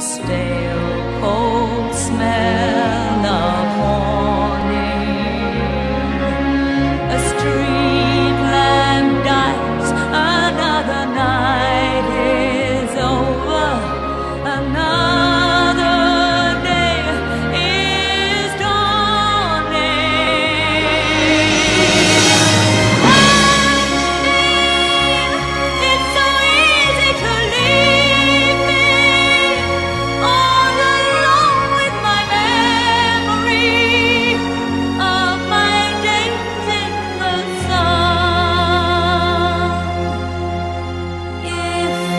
stale